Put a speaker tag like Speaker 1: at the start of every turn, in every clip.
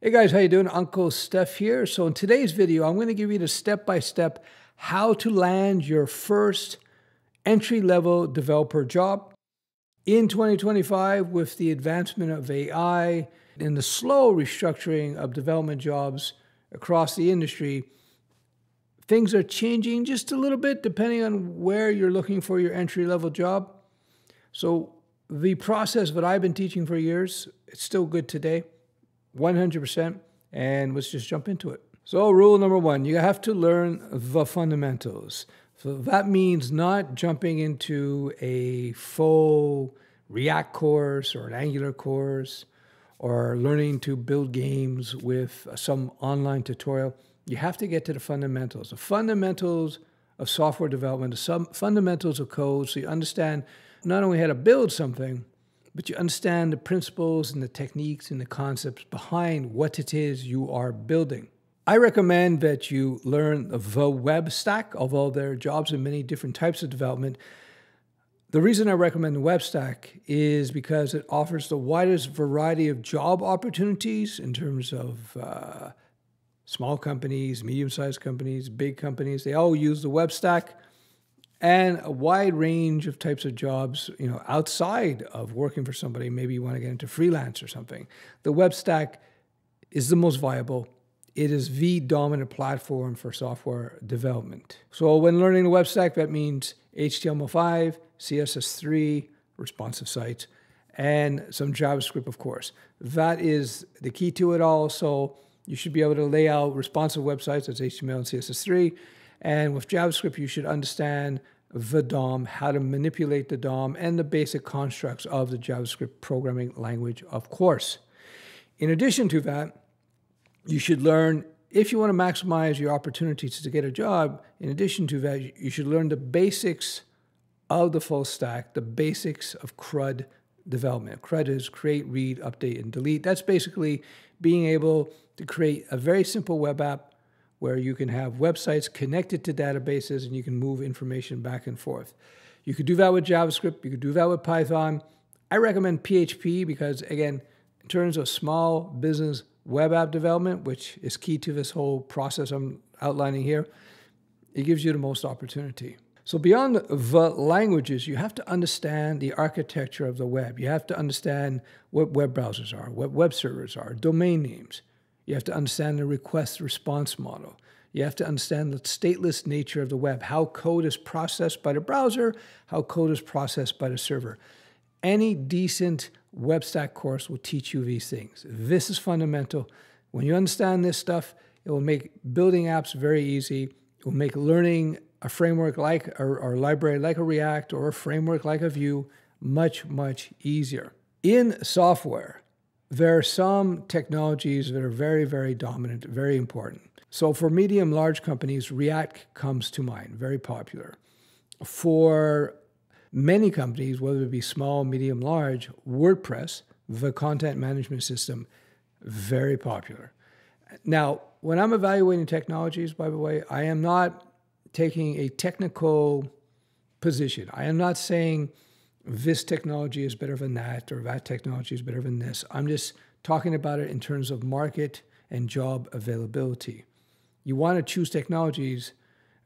Speaker 1: Hey guys, how you doing? Uncle Stef here. So in today's video, I'm going to give you the step-by-step how to land your first entry-level developer job. In 2025, with the advancement of AI and the slow restructuring of development jobs across the industry, things are changing just a little bit depending on where you're looking for your entry-level job. So the process that I've been teaching for years, it's still good today. 100%. And let's just jump into it. So, rule number one you have to learn the fundamentals. So, that means not jumping into a full React course or an Angular course or learning to build games with some online tutorial. You have to get to the fundamentals. The fundamentals of software development, the fundamentals of code, so you understand not only how to build something, but you understand the principles and the techniques and the concepts behind what it is you are building. I recommend that you learn the web stack, although there are jobs in many different types of development. The reason I recommend the web stack is because it offers the widest variety of job opportunities in terms of uh, small companies, medium sized companies, big companies. They all use the web stack and a wide range of types of jobs, you know, outside of working for somebody. Maybe you want to get into freelance or something. The web stack is the most viable. It is the dominant platform for software development. So when learning the web stack, that means HTML5, CSS3, responsive sites, and some JavaScript, of course. That is the key to it all. So you should be able to lay out responsive websites, that's HTML and CSS3 and with JavaScript, you should understand the DOM, how to manipulate the DOM, and the basic constructs of the JavaScript programming language, of course. In addition to that, you should learn, if you want to maximize your opportunities to get a job, in addition to that, you should learn the basics of the full stack, the basics of CRUD development. CRUD is create, read, update, and delete. That's basically being able to create a very simple web app where you can have websites connected to databases and you can move information back and forth. You could do that with JavaScript, you could do that with Python. I recommend PHP because, again, in terms of small business web app development, which is key to this whole process I'm outlining here, it gives you the most opportunity. So, beyond the languages, you have to understand the architecture of the web. You have to understand what web browsers are, what web servers are, domain names. You have to understand the request response model. You have to understand the stateless nature of the web, how code is processed by the browser, how code is processed by the server. Any decent web stack course will teach you these things. This is fundamental. When you understand this stuff, it will make building apps very easy. It will make learning a framework like or, or library like a React or a framework like a Vue much, much easier. In software, there are some technologies that are very, very dominant, very important. So for medium, large companies, React comes to mind, very popular. For many companies, whether it be small, medium, large, WordPress, the content management system, very popular. Now, when I'm evaluating technologies, by the way, I am not taking a technical position. I am not saying this technology is better than that, or that technology is better than this. I'm just talking about it in terms of market and job availability. You want to choose technologies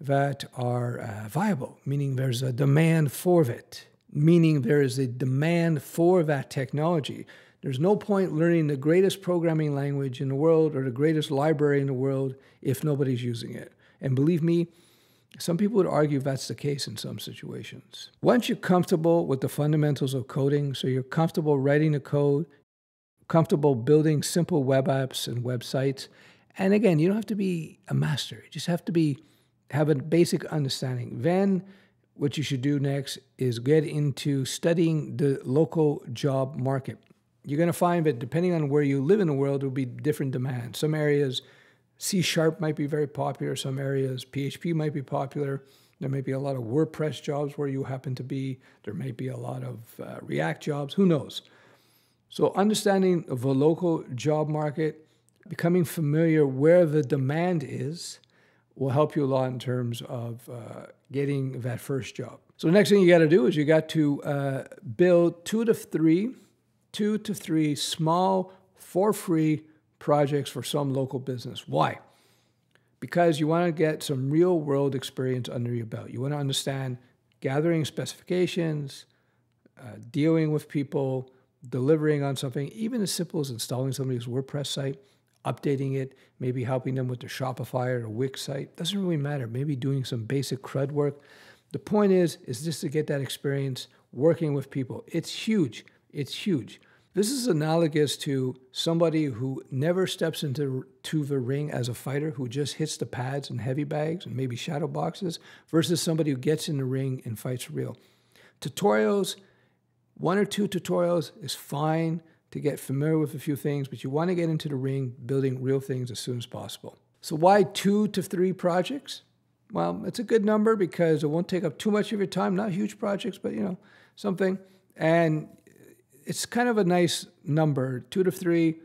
Speaker 1: that are uh, viable, meaning there's a demand for it, meaning there is a demand for that technology. There's no point learning the greatest programming language in the world or the greatest library in the world if nobody's using it. And believe me, some people would argue that's the case in some situations. Once you're comfortable with the fundamentals of coding, so you're comfortable writing the code, comfortable building simple web apps and websites, and again, you don't have to be a master. You just have to be have a basic understanding. Then what you should do next is get into studying the local job market. You're going to find that depending on where you live in the world, there will be different demands. Some areas C Sharp might be very popular. Some areas, PHP might be popular. There may be a lot of WordPress jobs where you happen to be. There may be a lot of uh, React jobs. Who knows? So, understanding the local job market, becoming familiar where the demand is, will help you a lot in terms of uh, getting that first job. So, the next thing you got to do is you got to uh, build two to three, two to three small, for free projects for some local business. Why? Because you want to get some real world experience under your belt. You want to understand gathering specifications, uh, dealing with people, delivering on something, even as simple as installing somebody's WordPress site, updating it, maybe helping them with their Shopify or Wix site. Doesn't really matter. Maybe doing some basic CRUD work. The point is, is just to get that experience working with people. It's huge. It's huge. This is analogous to somebody who never steps into to the ring as a fighter, who just hits the pads and heavy bags and maybe shadow boxes, versus somebody who gets in the ring and fights real. Tutorials, one or two tutorials is fine to get familiar with a few things, but you want to get into the ring building real things as soon as possible. So why two to three projects? Well, it's a good number because it won't take up too much of your time. Not huge projects, but you know, something. And it's kind of a nice number, two to three.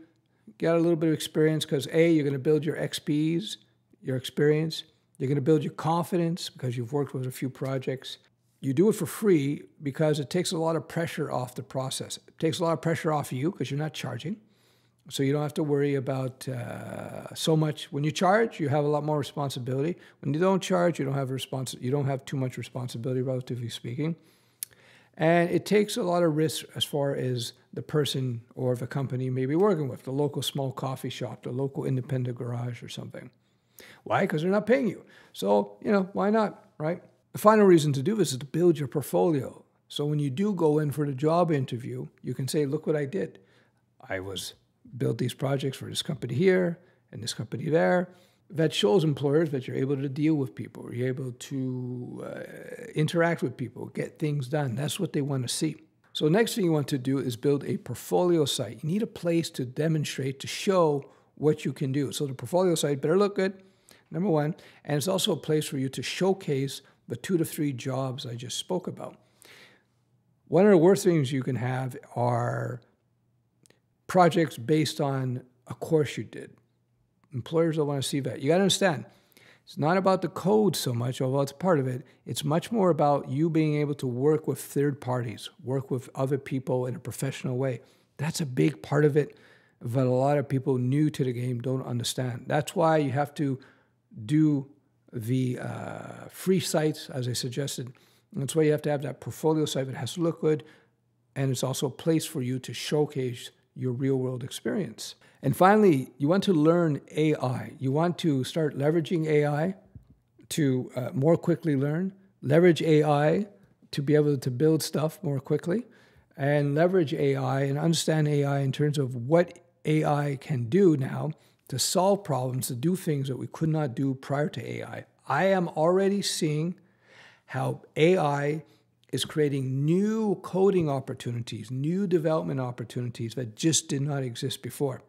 Speaker 1: Get a little bit of experience because A, you're going to build your XPs, your experience. You're going to build your confidence because you've worked with a few projects. You do it for free because it takes a lot of pressure off the process. It takes a lot of pressure off you because you're not charging. So you don't have to worry about uh, so much. When you charge, you have a lot more responsibility. When you don't charge, you don't have respons- You don't have too much responsibility, relatively speaking. And it takes a lot of risk as far as the person or the company you may be working with, the local small coffee shop, the local independent garage or something. Why? Because they're not paying you. So, you know, why not, right? The final reason to do this is to build your portfolio. So when you do go in for the job interview, you can say, look what I did. I was built these projects for this company here and this company there that shows employers that you're able to deal with people, you're able to uh, interact with people, get things done. That's what they want to see. So, next thing you want to do is build a portfolio site. You need a place to demonstrate, to show what you can do. So, the portfolio site better look good, number one, and it's also a place for you to showcase the two to three jobs I just spoke about. One of the worst things you can have are projects based on a course you did Employers don't want to see that. You got to understand, it's not about the code so much, although it's part of it. It's much more about you being able to work with third parties, work with other people in a professional way. That's a big part of it that a lot of people new to the game don't understand. That's why you have to do the uh, free sites, as I suggested. That's why you have to have that portfolio site that has to look good, and it's also a place for you to showcase your real world experience. And finally, you want to learn AI. You want to start leveraging AI to uh, more quickly learn, leverage AI to be able to build stuff more quickly, and leverage AI and understand AI in terms of what AI can do now to solve problems, to do things that we could not do prior to AI. I am already seeing how AI is creating new coding opportunities, new development opportunities that just did not exist before.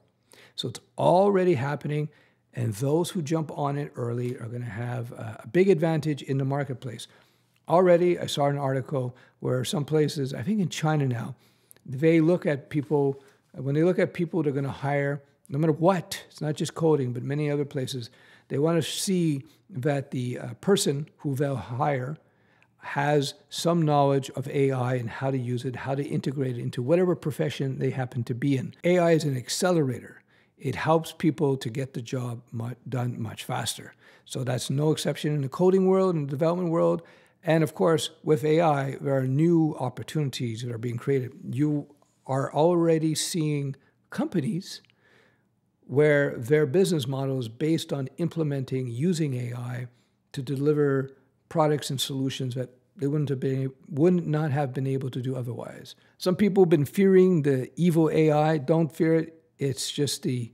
Speaker 1: So it's already happening, and those who jump on it early are going to have a big advantage in the marketplace. Already, I saw an article where some places, I think in China now, they look at people, when they look at people they're going to hire, no matter what, it's not just coding, but many other places, they want to see that the uh, person who they'll hire has some knowledge of AI and how to use it, how to integrate it into whatever profession they happen to be in. AI is an accelerator. It helps people to get the job done much faster. So that's no exception in the coding world and the development world. And of course, with AI, there are new opportunities that are being created. You are already seeing companies where their business model is based on implementing using AI to deliver products and solutions that they wouldn't have been would not have been able to do otherwise. Some people have been fearing the evil AI. Don't fear it. It's just the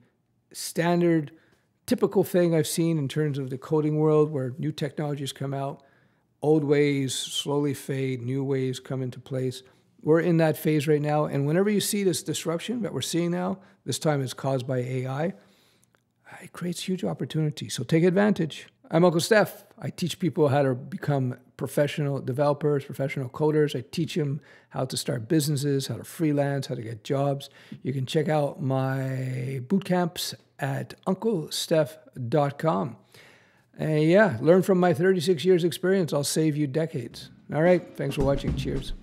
Speaker 1: standard, typical thing I've seen in terms of the coding world, where new technologies come out, old ways slowly fade, new ways come into place. We're in that phase right now, and whenever you see this disruption that we're seeing now, this time it's caused by AI. It creates huge opportunities. So take advantage. I'm Uncle Stef. I teach people how to become professional developers, professional coders. I teach them how to start businesses, how to freelance, how to get jobs. You can check out my boot camps at unclestef.com. And yeah, learn from my 36 years experience. I'll save you decades. All right. Thanks for watching. Cheers.